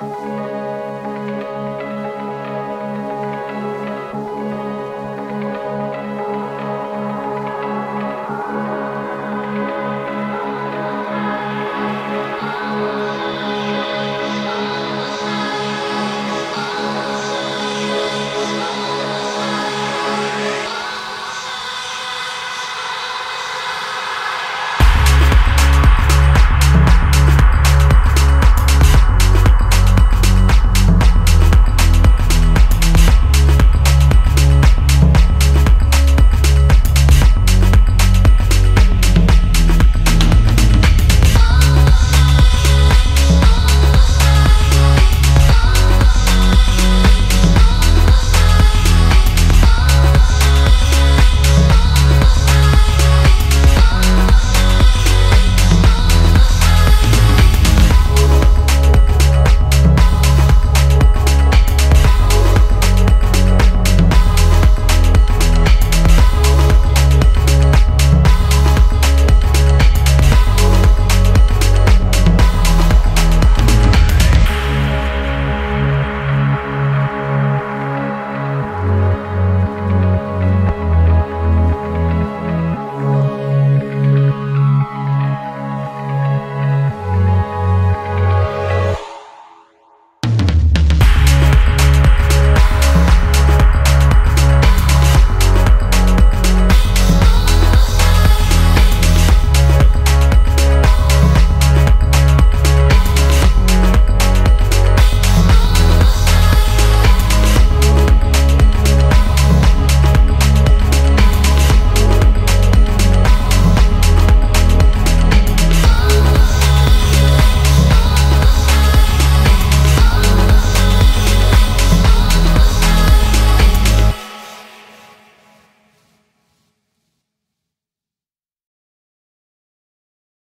Música